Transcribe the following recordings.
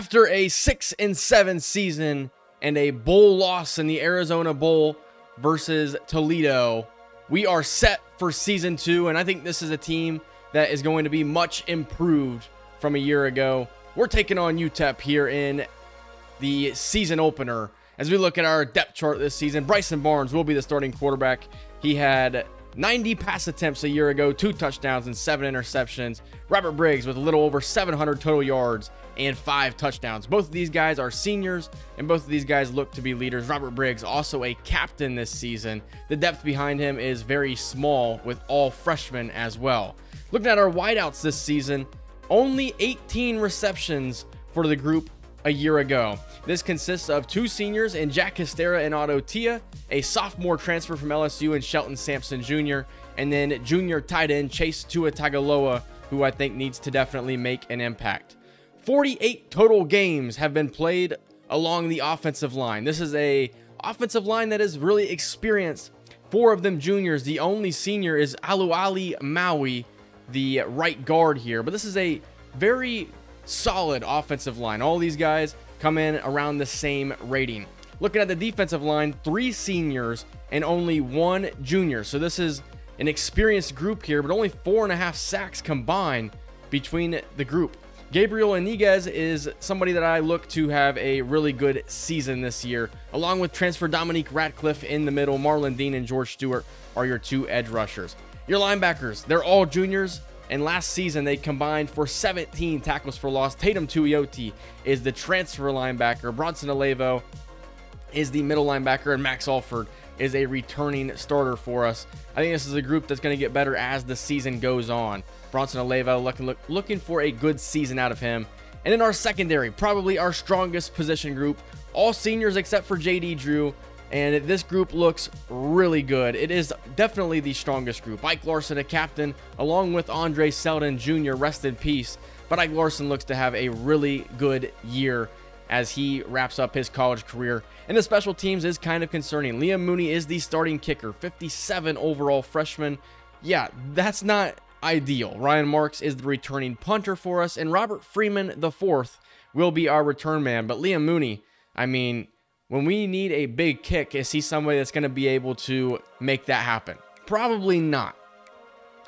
After a 6 and 7 season and a bowl loss in the Arizona Bowl versus Toledo, we are set for season 2 and I think this is a team that is going to be much improved from a year ago. We're taking on UTEP here in the season opener. As we look at our depth chart this season, Bryson Barnes will be the starting quarterback. He had 90 pass attempts a year ago, two touchdowns and seven interceptions. Robert Briggs with a little over 700 total yards and five touchdowns. Both of these guys are seniors, and both of these guys look to be leaders. Robert Briggs, also a captain this season. The depth behind him is very small, with all freshmen as well. Looking at our wideouts this season, only 18 receptions for the group a year ago. This consists of two seniors in Jack Castera and Otto Tia, a sophomore transfer from LSU and Shelton Sampson Jr., and then junior tight end Chase Tua Tagaloa, who I think needs to definitely make an impact. 48 total games have been played along the offensive line. This is a offensive line that is really experienced. Four of them juniors. The only senior is Aluali Maui, the right guard here. But this is a very solid offensive line. All these guys come in around the same rating. Looking at the defensive line, three seniors and only one junior. So this is an experienced group here, but only four and a half sacks combined between the group. Gabriel Iniguez is somebody that I look to have a really good season this year, along with transfer Dominique Ratcliffe in the middle. Marlon Dean and George Stewart are your two edge rushers. Your linebackers, they're all juniors, and last season they combined for 17 tackles for loss. Tatum Tuioti is the transfer linebacker. Bronson Alevo is the middle linebacker, and Max Alford is a returning starter for us. I think this is a group that's going to get better as the season goes on. Bronson Alevo looking, look, looking for a good season out of him. And in our secondary, probably our strongest position group, all seniors except for JD Drew. And this group looks really good. It is definitely the strongest group. Ike Larsen, a captain, along with Andre Seldon Jr., rest in peace. But Ike Larsen looks to have a really good year as he wraps up his college career. And the special teams is kind of concerning. Liam Mooney is the starting kicker, 57 overall freshman. Yeah, that's not ideal. Ryan Marks is the returning punter for us, and Robert Freeman IV will be our return man. But Liam Mooney, I mean, when we need a big kick, is he somebody that's going to be able to make that happen? Probably not.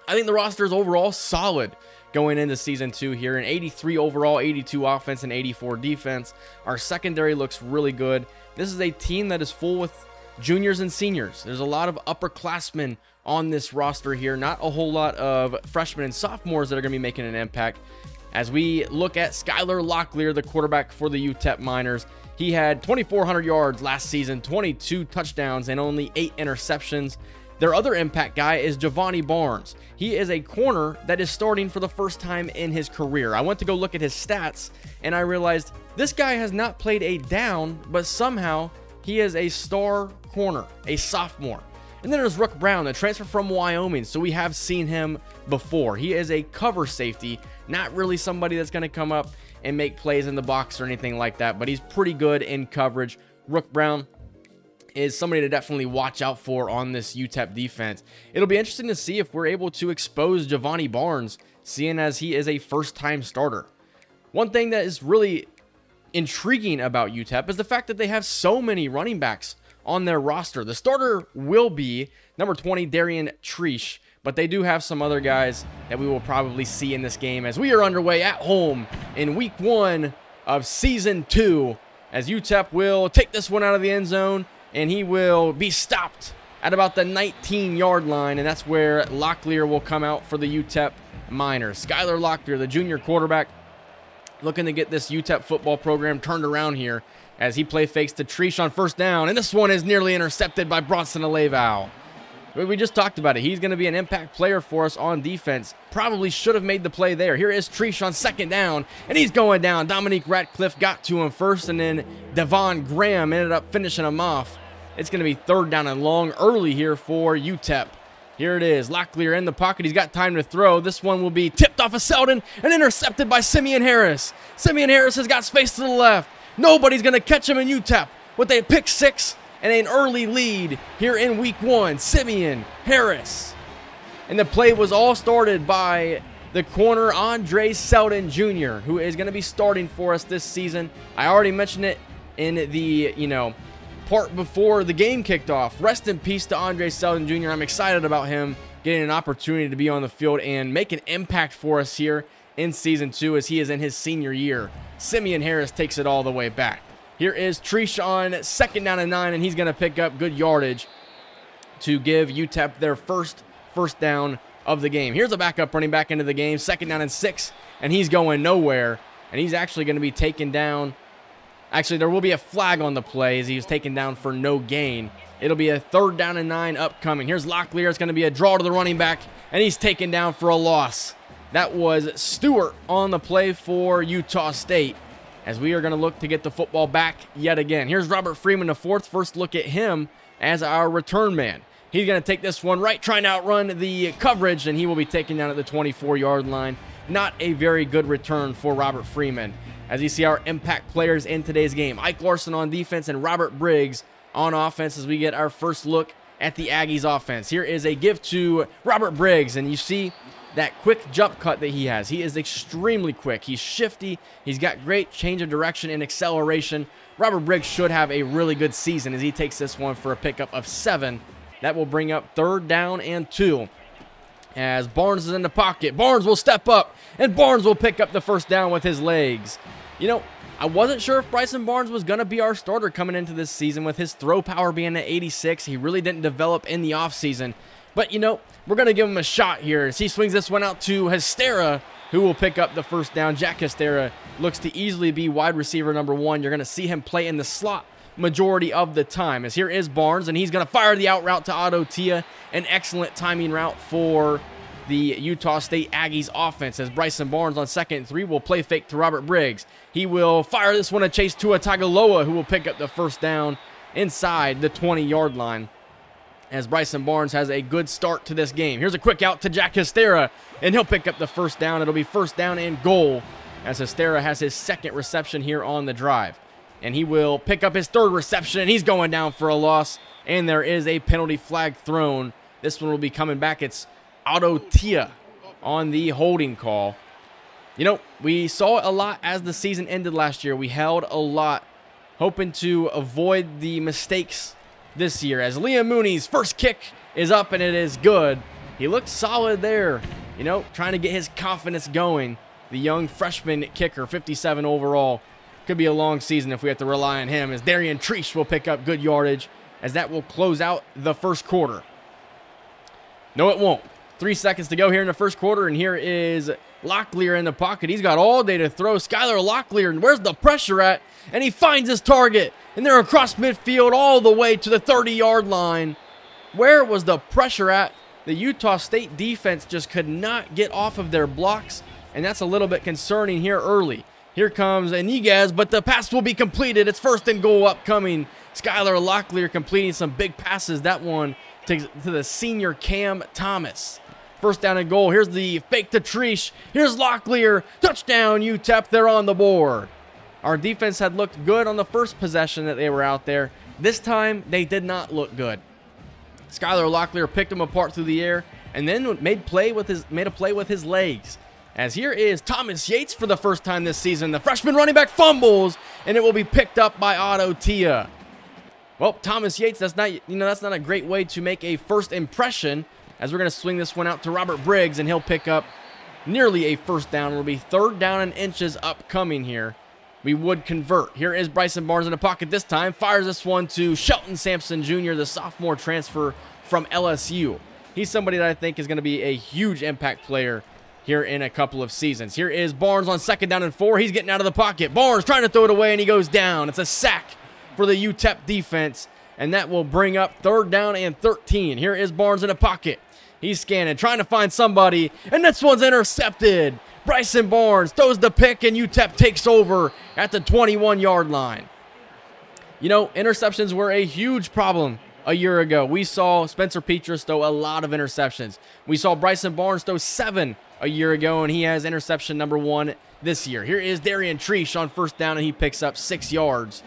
I think the roster is overall solid going into season two here. An 83 overall, 82 offense, and 84 defense. Our secondary looks really good. This is a team that is full with juniors and seniors. There's a lot of upperclassmen on this roster here. Not a whole lot of freshmen and sophomores that are going to be making an impact. As we look at Skylar Locklear, the quarterback for the UTEP Miners, he had 2,400 yards last season, 22 touchdowns, and only eight interceptions. Their other impact guy is Giovanni Barnes. He is a corner that is starting for the first time in his career. I went to go look at his stats, and I realized this guy has not played a down, but somehow he is a star corner, a sophomore. And then there's Rook Brown, a transfer from Wyoming. So we have seen him before. He is a cover safety, not really somebody that's going to come up and make plays in the box or anything like that, but he's pretty good in coverage. Rook Brown is somebody to definitely watch out for on this UTEP defense. It'll be interesting to see if we're able to expose Giovanni Barnes, seeing as he is a first time starter. One thing that is really intriguing about UTEP is the fact that they have so many running backs on their roster. The starter will be number 20, Darian Treesh, but they do have some other guys that we will probably see in this game as we are underway at home in week one of season two. As UTEP will take this one out of the end zone and he will be stopped at about the 19 yard line, and that's where Locklear will come out for the UTEP Miners. Skylar Locklear, the junior quarterback, looking to get this UTEP football program turned around here as he play fakes to Treesh on first down. And this one is nearly intercepted by Bronson Aleval. We just talked about it. He's going to be an impact player for us on defense. Probably should have made the play there. Here is Treesh on second down, and he's going down. Dominique Ratcliffe got to him first, and then Devon Graham ended up finishing him off. It's going to be third down and long early here for UTEP. Here it is. Locklear in the pocket. He's got time to throw. This one will be tipped off of Seldon and intercepted by Simeon Harris. Simeon Harris has got space to the left. Nobody's going to catch him in UTEP with a pick six and an early lead here in week one. Simeon Harris. And the play was all started by the corner Andre Seldon Jr., who is going to be starting for us this season. I already mentioned it in the, you know, part before the game kicked off. Rest in peace to Andre Seldon Jr. I'm excited about him getting an opportunity to be on the field and make an impact for us here in season two as he is in his senior year. Simeon Harris takes it all the way back. Here is Treesh on second down and nine, and he's going to pick up good yardage to give UTEP their first first down of the game. Here's a backup running back into the game, second down and six, and he's going nowhere. And he's actually going to be taken down. Actually, there will be a flag on the play as he was taken down for no gain. It'll be a third down and nine upcoming. Here's Locklear. It's going to be a draw to the running back, and he's taken down for a loss. That was Stewart on the play for Utah State as we are going to look to get the football back yet again. Here's Robert Freeman, the fourth. First look at him as our return man. He's going to take this one right, trying to outrun the coverage, and he will be taken down at the 24-yard line. Not a very good return for Robert Freeman. As you see our impact players in today's game, Ike Larsen on defense and Robert Briggs on offense as we get our first look at the Aggies offense. Here is a gift to Robert Briggs, and you see that quick jump cut that he has. He is extremely quick. He's shifty. He's got great change of direction and acceleration. Robert Briggs should have a really good season as he takes this one for a pickup of seven. That will bring up third down and two. As Barnes is in the pocket, Barnes will step up, and Barnes will pick up the first down with his legs. You know, I wasn't sure if Bryson Barnes was going to be our starter coming into this season with his throw power being at 86. He really didn't develop in the offseason. But, you know, we're going to give him a shot here as he swings this one out to Hestera, who will pick up the first down. Jack Hestera looks to easily be wide receiver number one. You're going to see him play in the slot majority of the time. As here is Barnes, and he's going to fire the out route to Otto Tia. An excellent timing route for the Utah State Aggies offense as Bryson Barnes on second and three will play fake to Robert Briggs. He will fire this one to Chase Tua Tagovailoa, who will pick up the first down inside the 20 yard line as Bryson Barnes has a good start to this game. Here's a quick out to Jack Hestera, and he'll pick up the first down. It'll be first down and goal as Hestera has his second reception here on the drive. And he will pick up his third reception, he's going down for a loss. And there is a penalty flag thrown. This one will be coming back. It's Otto Tia on the holding call. You know, we saw a lot as the season ended last year. We held a lot, hoping to avoid the mistakes this year. As Liam Mooney's first kick is up and it is good. He looked solid there, you know, trying to get his confidence going. The young freshman kicker, 57 overall. Could be a long season if we have to rely on him, as Darian Treesh will pick up good yardage, as that will close out the first quarter. No, it won't. Three seconds to go here in the first quarter, and here is Locklear in the pocket. He's got all day to throw. Skylar Locklear, and where's the pressure at? And he finds his target, and they're across midfield all the way to the 30-yard line. Where was the pressure at? The Utah State defense just could not get off of their blocks, and that's a little bit concerning here early. Here comes Iniguez, but the pass will be completed. It's first and goal upcoming. Skylar Locklear completing some big passes. That one to, to the senior Cam Thomas. First down and goal. Here's the fake to Treesh. Here's Locklear. Touchdown, UTEP. They're on the board. Our defense had looked good on the first possession that they were out there. This time, they did not look good. Skylar Locklear picked him apart through the air and then made play with his made a play with his legs. As here is Thomas Yates for the first time this season. The freshman running back fumbles, and it will be picked up by Otto Tia. Well, Thomas Yates, that's not you know that's not a great way to make a first impression as we're going to swing this one out to Robert Briggs, and he'll pick up nearly a first down. It'll be third down and inches upcoming here. We would convert. Here is Bryson Barnes in the pocket this time. Fires this one to Shelton Sampson Jr., the sophomore transfer from LSU. He's somebody that I think is going to be a huge impact player here in a couple of seasons. Here is Barnes on second down and four. He's getting out of the pocket. Barnes trying to throw it away, and he goes down. It's a sack for the UTEP defense, and that will bring up third down and 13. Here is Barnes in the pocket. He's scanning, trying to find somebody, and this one's intercepted. Bryson Barnes throws the pick, and UTEP takes over at the 21 yard line. You know, interceptions were a huge problem a year ago. We saw Spencer Petras throw a lot of interceptions. We saw Bryson Barnes throw seven a year ago, and he has interception number one this year. Here is Darian Treesh on first down, and he picks up six yards.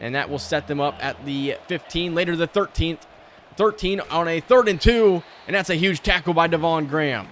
And that will set them up at the 15, later the 13th. 13 on a third and two, and that's a huge tackle by Devon Graham.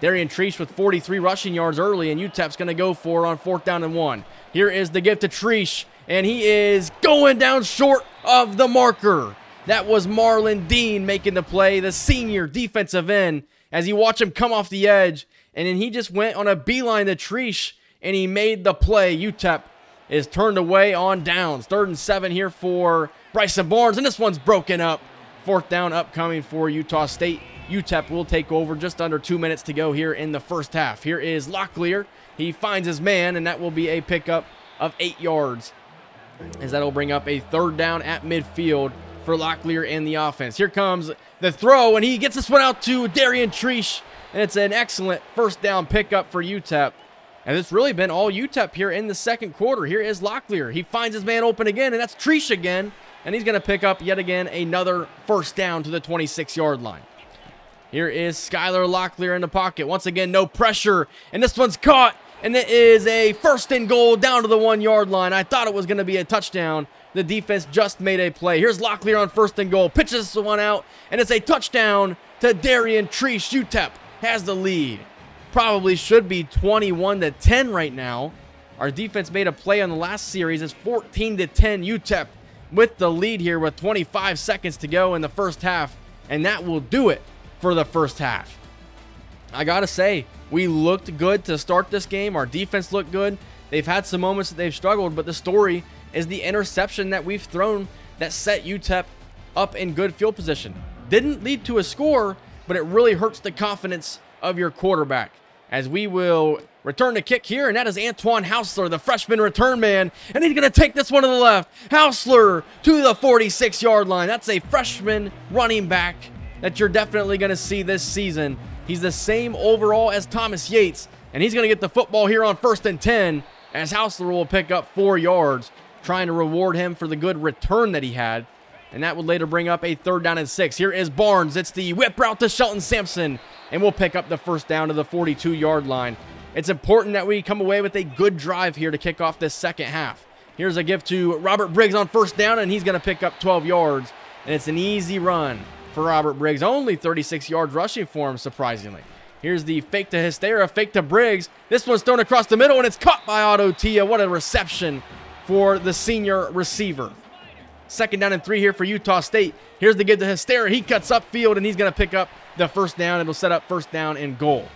Darian Treesh with 43 rushing yards early, and UTEP's going to go for on fourth down and one. Here is the gift to Treesh, and he is going down short of the marker. That was Marlon Dean making the play, the senior defensive end, as you watch him come off the edge, and then he just went on a beeline to Treesh, and he made the play. UTEP is turned away on downs. Third and seven here for Bryson Barnes, and this one's broken up. Fourth down upcoming for Utah State. UTEP will take over just under two minutes to go here in the first half. Here is Locklear. He finds his man, and that will be a pickup of eight yards. As that'll bring up a third down at midfield for Locklear and the offense. Here comes the throw, and he gets this one out to Darian Treesh, and it's an excellent first down pickup for UTEP. And it's really been all UTEP here in the second quarter. Here is Locklear. He finds his man open again, and that's Treesh again. And he's going to pick up yet again another first down to the 26-yard line. Here is Skylar Locklear in the pocket. Once again, no pressure. And this one's caught. And it is a first and goal down to the one-yard line. I thought it was going to be a touchdown. The defense just made a play. Here's Locklear on first and goal. Pitches the one out. And it's a touchdown to Darian Treesh. UTEP has the lead probably should be 21 to 10 right now. Our defense made a play on the last series. It's 14 to 10 UTEP with the lead here with 25 seconds to go in the first half. And that will do it for the first half. I got to say, we looked good to start this game. Our defense looked good. They've had some moments that they've struggled, but the story is the interception that we've thrown that set UTEP up in good field position. Didn't lead to a score, but it really hurts the confidence of your quarterback as we will return the kick here, and that is Antoine Hausler, the freshman return man, and he's going to take this one to the left. Hausler to the 46-yard line. That's a freshman running back that you're definitely going to see this season. He's the same overall as Thomas Yates, and he's going to get the football here on first and 10 as Hausler will pick up four yards, trying to reward him for the good return that he had. And that would later bring up a third down and six. Here is Barnes. It's the whip route to Shelton Sampson and we'll pick up the first down to the 42 yard line. It's important that we come away with a good drive here to kick off this second half. Here's a gift to Robert Briggs on first down, and he's going to pick up 12 yards. And it's an easy run for Robert Briggs. Only 36 yards rushing for him, surprisingly. Here's the fake to Hestera, fake to Briggs. This one's thrown across the middle, and it's caught by Otto Tia. What a reception for the senior receiver. Second down and three here for Utah State. Here's the give to Hestera. He cuts up field and he's going to pick up the first down. It'll set up first down and goal.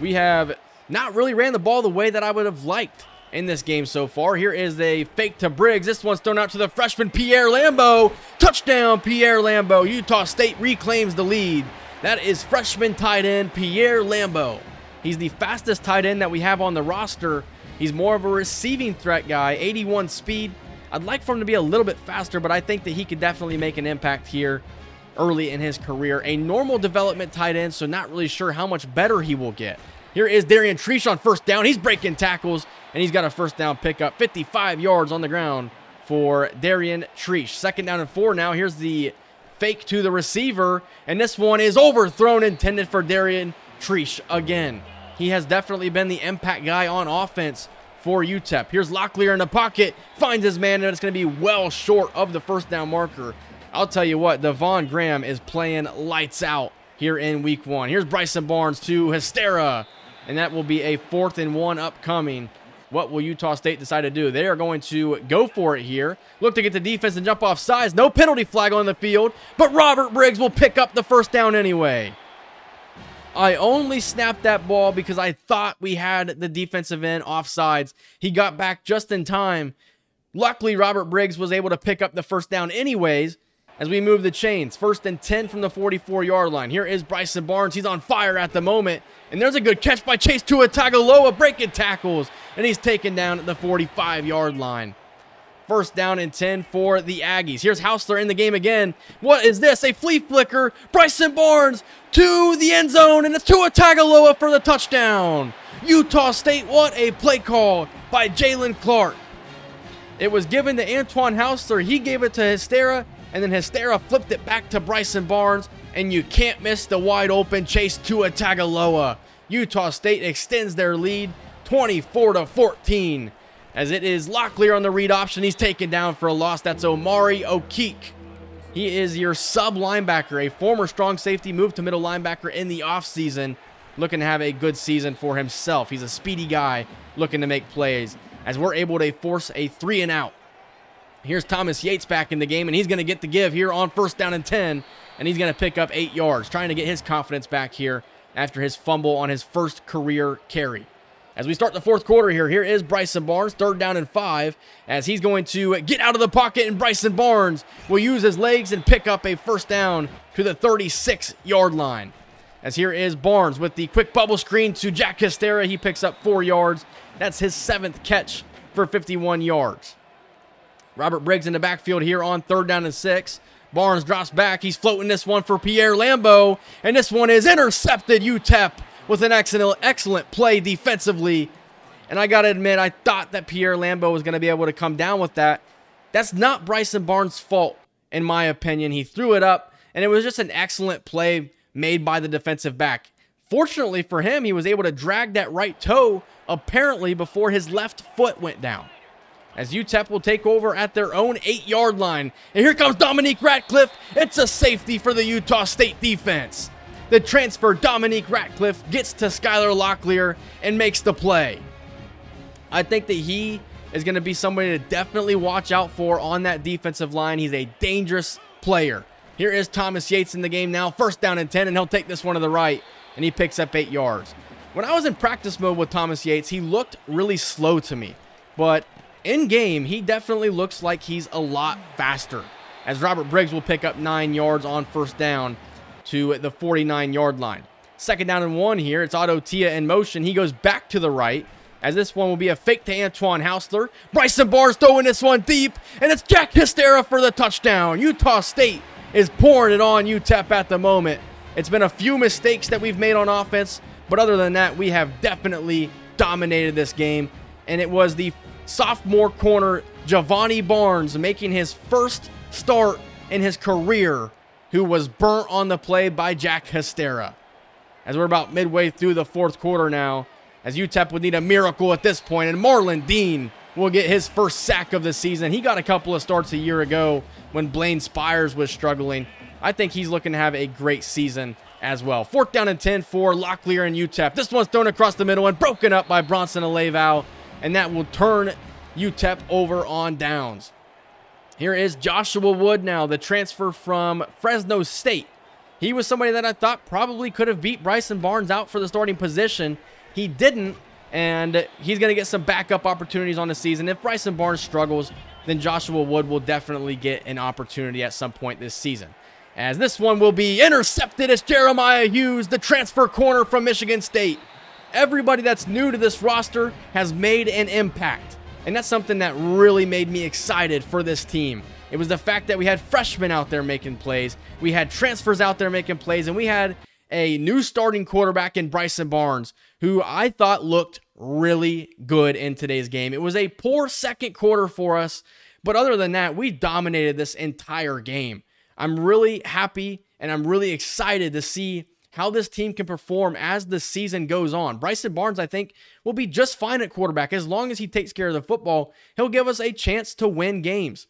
We have not really ran the ball the way that I would have liked in this game so far. Here is a fake to Briggs. This one's thrown out to the freshman Pierre Lambeau. Touchdown, Pierre Lambeau. Utah State reclaims the lead. That is freshman tight end Pierre Lambeau. He's the fastest tight end that we have on the roster. He's more of a receiving threat guy, 81 speed. I'd like for him to be a little bit faster, but I think that he could definitely make an impact here early in his career. A normal development tight end, so not really sure how much better he will get. Here is Darian Treesh on first down. He's breaking tackles, and he's got a first down pickup. 55 yards on the ground for Darian Treesh. Second down and four now. Here's the fake to the receiver, and this one is overthrown, intended for Darian Treesh again. He has definitely been the impact guy on offense for UTEP. Here's Locklear in the pocket, finds his man, and it's going to be well short of the first down marker. I'll tell you what, Devon Graham is playing lights out here in week one. Here's Bryson Barnes to Hestera, and that will be a fourth and one upcoming. What will Utah State decide to do? They are going to go for it here. Look to get the defense and jump off sides. No penalty flag on the field, but Robert Briggs will pick up the first down anyway. I only snapped that ball because I thought we had the defensive end offsides. He got back just in time. Luckily, Robert Briggs was able to pick up the first down anyways, as we move the chains. First and 10 from the 44 yard line. Here is Bryson Barnes. He's on fire at the moment. And there's a good catch by Chase Tua Tagovailoa, breaking tackles. And he's taken down at the 45 yard line. First down and 10 for the Aggies. Here's Hausler in the game again. What is this? A flea flicker. Bryson Barnes to the end zone, and it's Tua Tagovailoa for the touchdown. Utah State, what a play call by Jalen Clark. It was given to Antoine Hausler. He gave it to Hestera, and then Hestera flipped it back to Bryson Barnes, and you can't miss the wide open chase to a Tagovailoa. Utah State extends their lead 24 to 14 as it is Locklear on the read option. He's taken down for a loss. That's Omari O'Keek. He is your sub linebacker, a former strong safety, moved to middle linebacker in the offseason. looking to have a good season for himself. He's a speedy guy looking to make plays as we're able to force a three and out. Here's Thomas Yates back in the game, and he's going to get the give here on first down and 10, and he's going to pick up eight yards, trying to get his confidence back here after his fumble on his first career carry. As we start the fourth quarter here, here is Bryson Barnes, third down and five, as he's going to get out of the pocket, and Bryson Barnes will use his legs and pick up a first down to the 36 yard line. As here is Barnes with the quick bubble screen to Jack Castera. He picks up four yards. That's his seventh catch for 51 yards. Robert Briggs in the backfield here on third down and six. Barnes drops back. He's floating this one for Pierre Lambeau. And this one is intercepted. UTEP with an excellent, excellent play defensively. And I got to admit, I thought that Pierre Lambeau was going to be able to come down with that. That's not Bryson Barnes' fault, in my opinion. He threw it up, and it was just an excellent play made by the defensive back. Fortunately for him, he was able to drag that right toe apparently before his left foot went down. As UTEP will take over at their own eight yard line. And here comes Dominique Ratcliffe. It's a safety for the Utah State defense. The transfer Dominique Ratcliffe gets to Skylar Locklear and makes the play. I think that he is going to be somebody to definitely watch out for on that defensive line. He's a dangerous player. Here is Thomas Yates in the game now. First down and 10, and he'll take this one to the right, and he picks up eight yards. When I was in practice mode with Thomas Yates, he looked really slow to me. But in game, he definitely looks like he's a lot faster. As Robert Briggs will pick up nine yards on first down to the 49 yard line. Second down and one here. It's Otto Tia in motion. He goes back to the right. As this one will be a fake to Antoine Hausler. Bryson Barnes throwing this one deep. And it's Jack Hestera for the touchdown. Utah State is pouring it on UTEP at the moment. It's been a few mistakes that we've made on offense, but other than that, we have definitely dominated this game. And it was the sophomore corner, Jahvani Barnes, making his first start in his career, who was burnt on the play by Jack Hestera. As we're about midway through the fourth quarter now, as UTEP would need a miracle at this point, and Marlon Dean will get his first sack of the season. He got a couple of starts a year ago when Blaine Spires was struggling. I think he's looking to have a great season as well. Fourth down and 10 for Locklear and UTEP. This one's thrown across the middle and broken up by Bronson Aleval, and that will turn UTEP over on downs. Here is Joshua Wood now, the transfer from Fresno State. He was somebody that I thought probably could have beat Bryson Barnes out for the starting position. He didn't, and he's going to get some backup opportunities on the season. If Bryson Barnes struggles, then Joshua Wood will definitely get an opportunity at some point this season. As this one will be intercepted as Jeremiah Hughes, the transfer corner from Michigan State. Everybody that's new to this roster has made an impact. And that's something that really made me excited for this team. It was the fact that we had freshmen out there making plays, we had transfers out there making plays, and we had a new starting quarterback in Bryson Barnes, who I thought looked really good in today's game. It was a poor second quarter for us, but other than that, we dominated this entire game. I'm really happy and I'm really excited to see how this team can perform as the season goes on. Bryson Barnes, I think, will be just fine at quarterback. As long as he takes care of the football, he'll give us a chance to win games.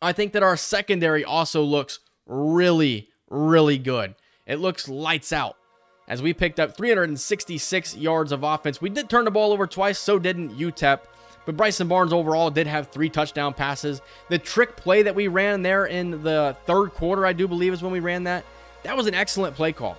I think that our secondary also looks really, really good. It looks lights out as we picked up 366 yards of offense. We did turn the ball over twice, so didn't UTEP. But Bryson Barnes overall did have three touchdown passes. The trick play that we ran there in the third quarter, I do believe, is when we ran that. That was an excellent play call.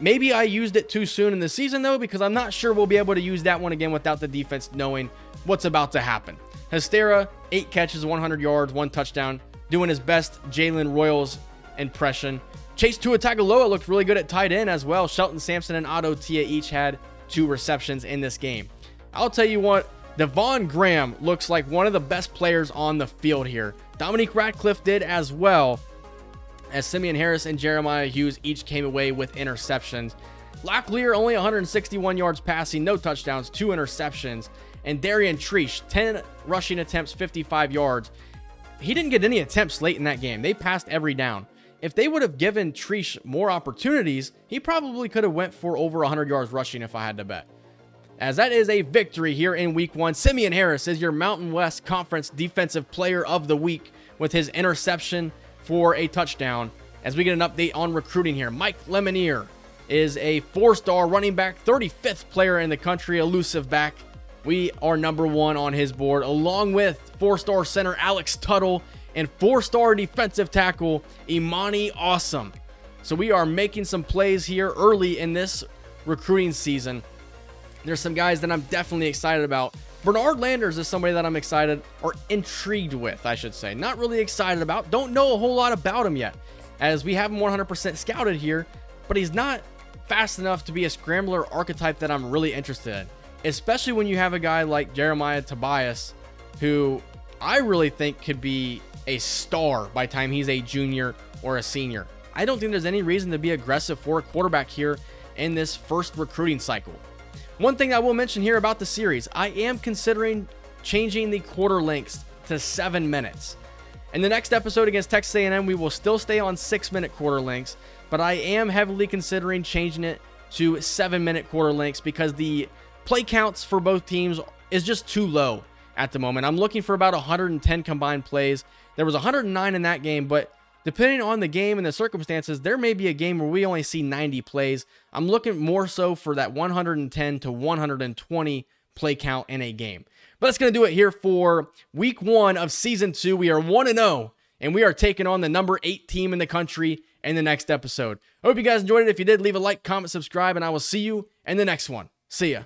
Maybe I used it too soon in the season, though, because I'm not sure we'll be able to use that one again without the defense knowing what's about to happen. Hestera, eight catches, 100 yards, one touchdown, doing his best Jalen Royals impression. Chase Tua Tagovailoa looked really good at tight end as well. Shelton Sampson and Otto Tia each had two receptions in this game. I'll tell you what, Devon Graham looks like one of the best players on the field here. Dominique Ratcliffe did as well, as Simeon Harris and Jeremiah Hughes each came away with interceptions. Locklear only 161 yards passing, no touchdowns, two interceptions. And Darian Treesh, 10 rushing attempts, 55 yards. He didn't get any attempts late in that game. They passed every down. If they would have given Treesh more opportunities, he probably could have went for over 100 yards rushing if I had to bet. As that is a victory here in week one. Simeon Harris is your Mountain West Conference Defensive Player of the Week with his interception for a touchdown. As we get an update on recruiting here, Mike Lemonier is a four-star running back, 35th player in the country, elusive back. We are number one on his board, along with four-star center Alex Tuttle and four-star defensive tackle Imani Awesome. So we are making some plays here early in this recruiting season. There's some guys that I'm definitely excited about. Bernard Landers is somebody that I'm excited or intrigued with, I should say. Not really excited about. Don't know a whole lot about him yet, as we have him 100% scouted here, but he's not fast enough to be a scrambler archetype that I'm really interested in, especially when you have a guy like Jeremiah Tobias, who I really think could be a star by time he's a junior or a senior. I don't think there's any reason to be aggressive for a quarterback here in this first recruiting cycle. One thing I will mention here about the series, I am considering changing the quarter lengths to seven minutes. In the next episode against Texas A&M, we will still stay on six-minute quarter lengths, but I am heavily considering changing it to seven-minute quarter lengths because the play counts for both teams is just too low at the moment. I'm looking for about 110 combined plays. There was 109 in that game, but Depending on the game and the circumstances, there may be a game where we only see 90 plays. I'm looking more so for that 110 to 120 play count in a game. But that's going to do it here for week one of season two. We are 1 0, and we are taking on the number eight team in the country in the next episode. I hope you guys enjoyed it. If you did, leave a like, comment, subscribe, and I will see you in the next one. See ya.